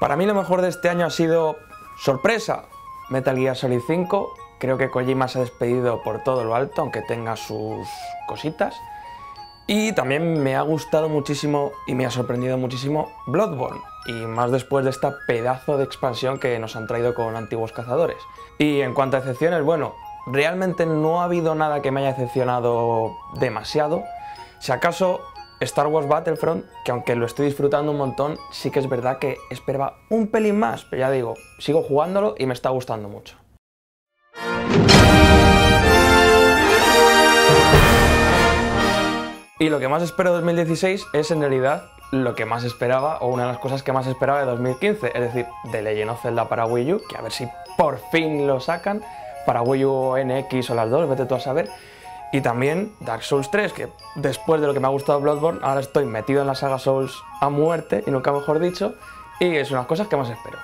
Para mí lo mejor de este año ha sido sorpresa. Metal Gear Solid 5. Creo que Kojima se ha despedido por todo lo alto, aunque tenga sus cositas. Y también me ha gustado muchísimo y me ha sorprendido muchísimo Bloodborne, y más después de esta pedazo de expansión que nos han traído con antiguos cazadores. Y en cuanto a excepciones, bueno, realmente no ha habido nada que me haya decepcionado demasiado. Si acaso Star Wars Battlefront, que aunque lo estoy disfrutando un montón, sí que es verdad que esperaba un pelín más, pero ya digo, sigo jugándolo y me está gustando mucho. Y lo que más espero de 2016 es en realidad lo que más esperaba, o una de las cosas que más esperaba de 2015, es decir, de Legend of Zelda para Wii U, que a ver si por fin lo sacan, para Wii U NX o las dos, vete tú a saber. Y también Dark Souls 3, que después de lo que me ha gustado Bloodborne, ahora estoy metido en la saga Souls a muerte, y nunca mejor dicho, y es una de las cosas que más espero.